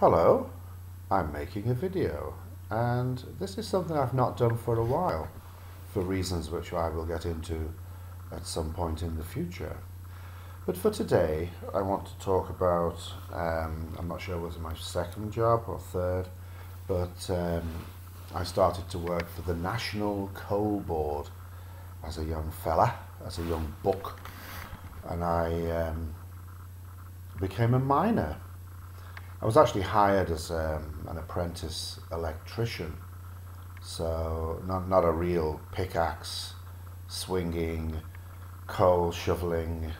Hello, I'm making a video and this is something I've not done for a while for reasons which I will get into at some point in the future. But for today I want to talk about, um, I'm not sure was my second job or third, but um, I started to work for the National Coal Board as a young fella, as a young buck, and I um, became a miner I was actually hired as um, an apprentice electrician, so not, not a real pickaxe swinging, coal shoveling,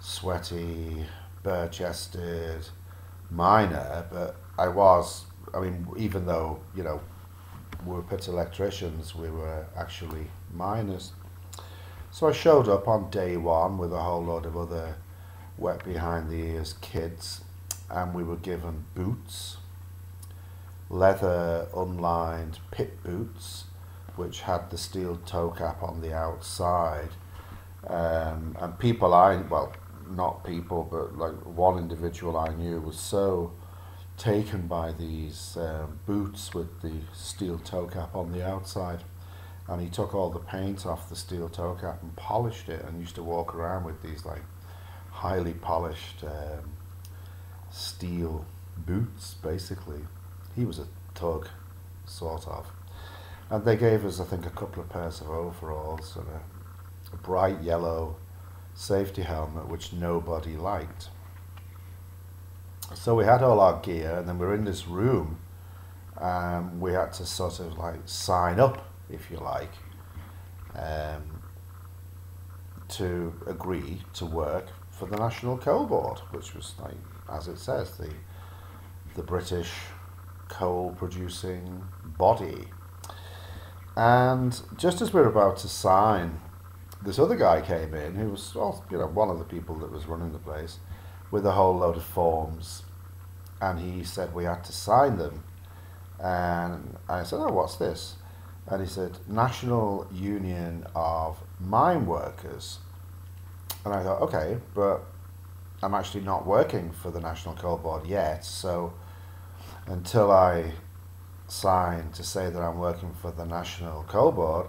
sweaty, bare chested miner, but I was, I mean, even though, you know, we were pit electricians, we were actually miners. So I showed up on day one with a whole load of other wet behind the ears kids and we were given boots, leather unlined pit boots, which had the steel toe cap on the outside. Um, and people I, well, not people, but like one individual I knew was so taken by these um, boots with the steel toe cap on the outside. And he took all the paint off the steel toe cap and polished it and used to walk around with these like highly polished um, steel boots, basically. He was a tug, sort of. And they gave us, I think, a couple of pairs of overalls and a, a bright yellow safety helmet, which nobody liked. So we had all our gear, and then we were in this room. Um, we had to sort of like sign up, if you like, um, to agree to work for the National Coal Board, which was like as it says, the, the British coal producing body. And just as we are about to sign, this other guy came in who was you know, one of the people that was running the place with a whole load of forms. And he said we had to sign them. And I said, Oh, what's this? And he said, National Union of Mine Workers. And I thought, okay, but I'm actually not working for the National Coal Board yet, so until I sign to say that I'm working for the National Coal Board,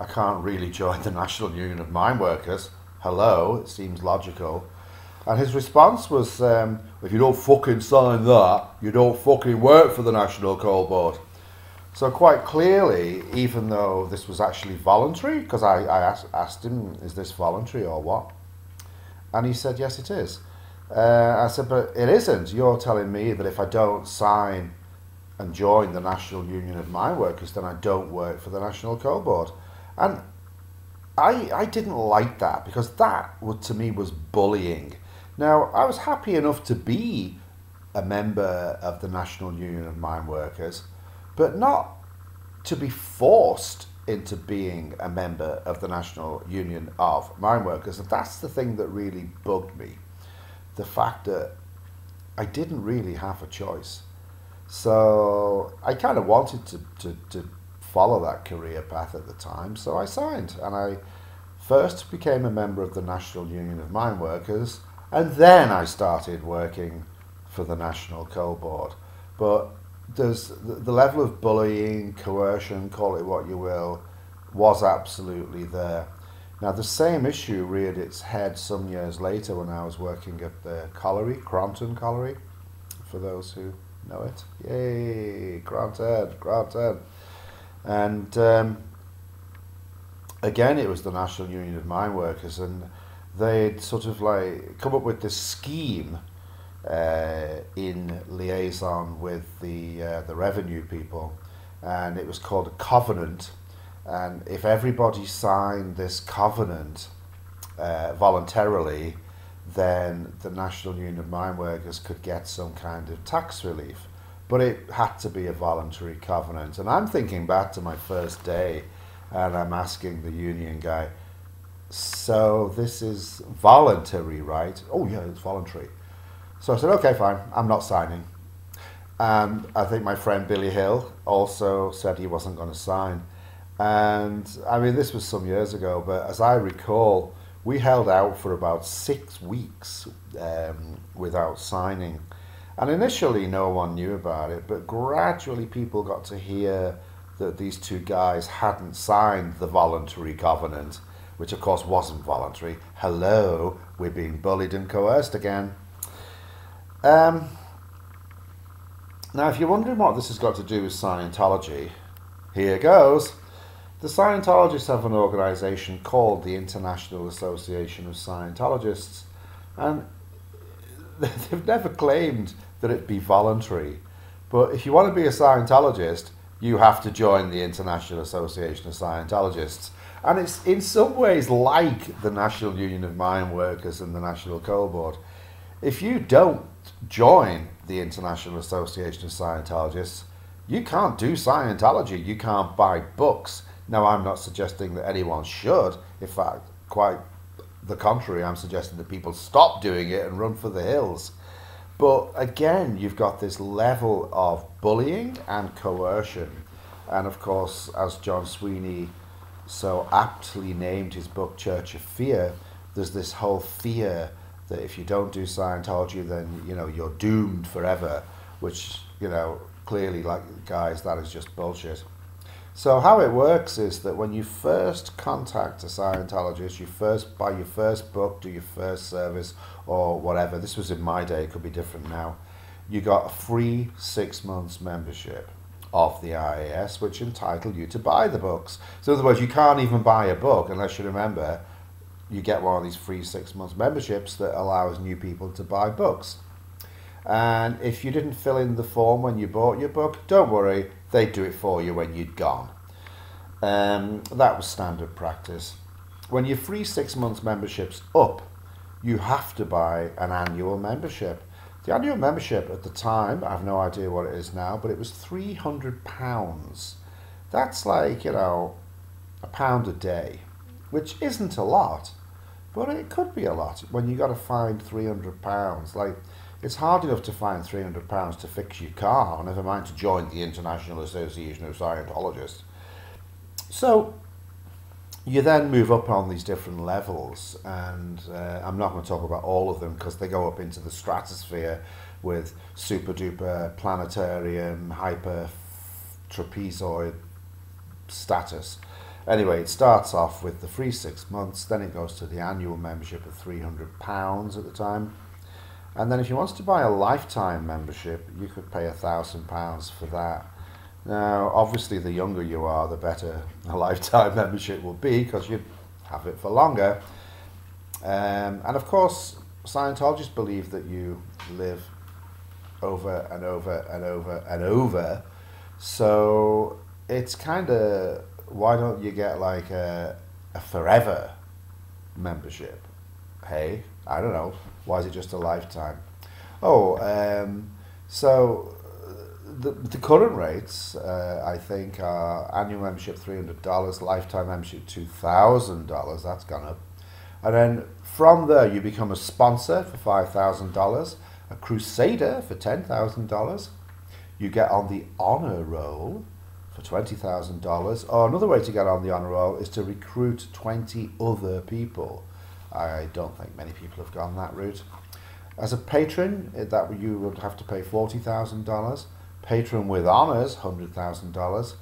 I can't really join the National Union of Mine Workers. Hello, it seems logical. And his response was, um, if you don't fucking sign that, you don't fucking work for the National Coal Board. So quite clearly, even though this was actually voluntary, because I, I asked, asked him, is this voluntary or what? And he said, yes, it is. Uh, I said, but it isn't. You're telling me that if I don't sign and join the National Union of Mine Workers, then I don't work for the National Coal Board. And I, I didn't like that because that, would, to me, was bullying. Now, I was happy enough to be a member of the National Union of Mine Workers, but not to be forced into being a member of the National Union of Mine Workers. And that's the thing that really bugged me. The fact that I didn't really have a choice. So I kind of wanted to, to, to follow that career path at the time. So I signed and I first became a member of the National Union of Mine Workers and then I started working for the National Coal Board. But there's the, the level of bullying, coercion, call it what you will, was absolutely there. Now, the same issue reared its head some years later when I was working at the colliery, Cronton Colliery, for those who know it. Yay, Cronton, Cronton. And um, again, it was the National Union of Mine Workers, and they'd sort of like come up with this scheme uh, in liaison with the uh, the revenue people, and it was called a covenant. And if everybody signed this covenant uh, voluntarily, then the National Union of Mine Workers could get some kind of tax relief. But it had to be a voluntary covenant. And I'm thinking back to my first day, and I'm asking the union guy, so this is voluntary, right? Oh, yeah, it's voluntary. So I said, okay, fine, I'm not signing. And I think my friend Billy Hill also said he wasn't going to sign. And I mean, this was some years ago, but as I recall, we held out for about six weeks um, without signing. And initially, no one knew about it, but gradually, people got to hear that these two guys hadn't signed the voluntary covenant, which of course wasn't voluntary. Hello, we're being bullied and coerced again. Um, now, if you're wondering what this has got to do with Scientology, here goes. The Scientologists have an organisation called the International Association of Scientologists, and they've never claimed that it be voluntary. But if you want to be a Scientologist, you have to join the International Association of Scientologists. And it's in some ways like the National Union of Mine Workers and the National Coal Board. If you don't join the International Association of Scientologists, you can't do Scientology. You can't buy books. Now, I'm not suggesting that anyone should. In fact, quite the contrary, I'm suggesting that people stop doing it and run for the hills. But again, you've got this level of bullying and coercion. And of course, as John Sweeney so aptly named his book Church of Fear, there's this whole fear that if you don't do Scientology, then you know you're doomed forever. Which you know clearly, like guys, that is just bullshit. So how it works is that when you first contact a Scientologist, you first buy your first book, do your first service, or whatever. This was in my day; it could be different now. You got a free six months membership of the IAS, which entitled you to buy the books. So in other words, you can't even buy a book unless you remember you get one of these free six months memberships that allows new people to buy books. And if you didn't fill in the form when you bought your book, don't worry, they'd do it for you when you'd gone. Um, that was standard practice. When your free six months membership's up, you have to buy an annual membership. The annual membership at the time, I have no idea what it is now, but it was £300. That's like, you know, a pound a day, which isn't a lot, but it could be a lot when you got to find £300. Like, it's hard enough to find £300 to fix your car, never mind to join the International Association of Scientologists. So, you then move up on these different levels, and uh, I'm not going to talk about all of them because they go up into the stratosphere with super duper planetarium, hyper trapezoid status. Anyway, it starts off with the free six months, then it goes to the annual membership of £300 at the time and then if you wanted to buy a lifetime membership, you could pay a thousand pounds for that. Now, obviously, the younger you are, the better a lifetime membership will be because you have it for longer. Um, and of course, Scientologists believe that you live over and over and over and over. So it's kind of why don't you get like a, a forever membership? Hey, I don't know. Why is it just a lifetime? Oh, um, so the, the current rates, uh, I think, are annual membership $300, lifetime membership $2,000. That's gone up. And then from there, you become a sponsor for $5,000, a crusader for $10,000. You get on the honor roll for $20,000. Or another way to get on the honor roll is to recruit 20 other people I don't think many people have gone that route. As a patron, that you would have to pay forty thousand dollars. Patron with honors, hundred thousand dollars.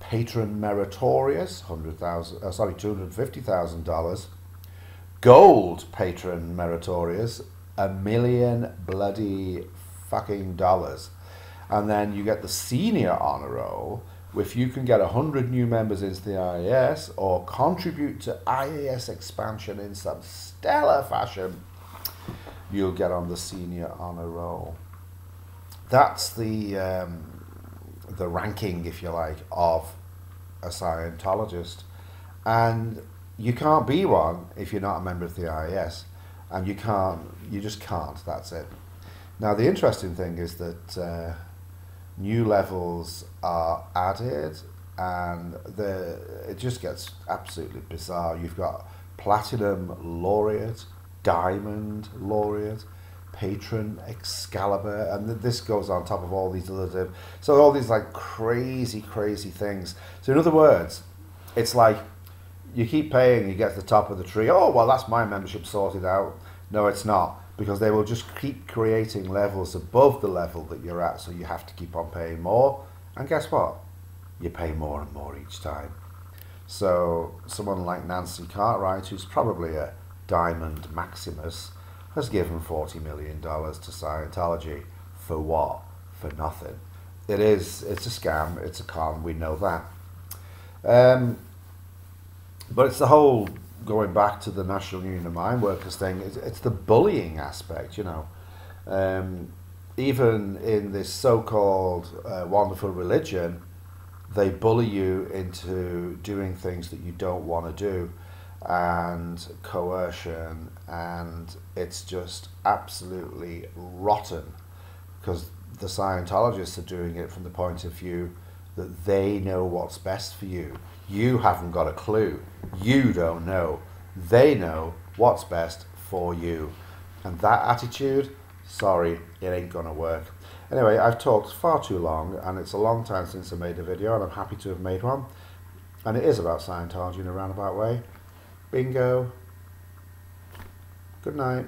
Patron meritorious, hundred thousand. Uh, sorry, two hundred fifty thousand dollars. Gold patron meritorious, a million bloody fucking dollars. And then you get the senior honor roll, if you can get 100 new members into the IAS or contribute to IAS expansion in some stellar fashion, you'll get on the senior honor roll. That's the, um, the ranking, if you like, of a Scientologist. And you can't be one if you're not a member of the IAS. And you can't, you just can't, that's it. Now, the interesting thing is that. Uh, new levels are added and the it just gets absolutely bizarre. You've got platinum laureate, diamond laureate, patron Excalibur, and this goes on top of all these other. So all these like crazy, crazy things. So in other words, it's like you keep paying, you get to the top of the tree. Oh well, that's my membership sorted out. No, it's not because they will just keep creating levels above the level that you're at, so you have to keep on paying more. And guess what? You pay more and more each time. So someone like Nancy Cartwright, who's probably a diamond Maximus, has given $40 million to Scientology. For what? For nothing. It is, it's a scam, it's a con, we know that. Um, but it's the whole going back to the National Union of Mine Workers thing, it's, it's the bullying aspect, you know. Um, even in this so called uh, wonderful religion, they bully you into doing things that you don't want to do and coercion and it's just absolutely rotten because the Scientologists are doing it from the point of view that they know what's best for you. You haven't got a clue. You don't know. They know what's best for you. And that attitude, sorry, it ain't gonna work. Anyway, I've talked far too long, and it's a long time since I made a video, and I'm happy to have made one. And it is about Scientology in a roundabout way. Bingo. Good night.